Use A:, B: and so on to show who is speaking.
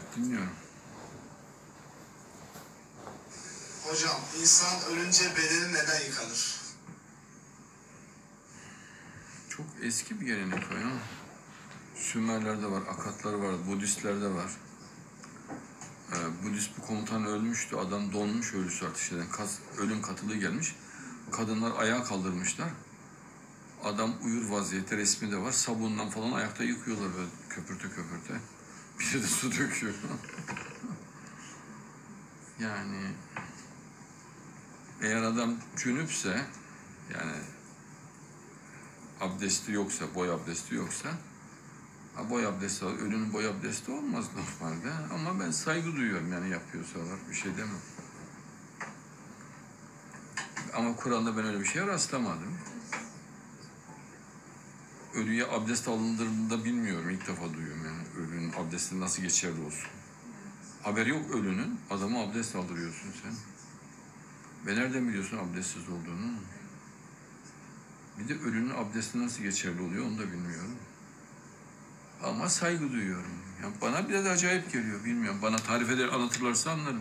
A: Evet dinliyorum.
B: Hocam insan ölünce bedeni neden yıkanır?
A: Çok eski bir gelenek o ya. Sümerlerde var, Akatlar var, Budistlerde var. Ee, Budist bir komutan ölmüştü. Adam donmuş ölüsü artık şeyden. Kas, ölüm katılığı gelmiş. Kadınlar ayağa kaldırmışlar. Adam uyur vaziyette resmi de var. Sabundan falan ayakta yıkıyorlar böyle köpürte köpürte. Biri de su döküyor. yani eğer adam cünüpse yani abdesti yoksa, boy abdesti yoksa ha boy abdesti var. Ölünün boy abdesti olmaz normalde. Ama ben saygı duyuyorum yani yapıyorsalar. Bir şey demem. Ama Kur'an'da ben öyle bir şeye rastlamadım. Ölüye abdest alındığını da bilmiyorum. İlk defa duyuyorum yani. Ölünün abdesti nasıl geçerli olsun. Haberi yok ölünün. Adamı abdest aldırıyorsun sen. Ve nereden biliyorsun abdestsiz olduğunu? Bir de ölünün abdesti nasıl geçerli oluyor onu da bilmiyorum. Ama saygı duyuyorum. Yani bana bile de acayip geliyor bilmiyorum. Bana tarif eder anlatırlarsa anlarım.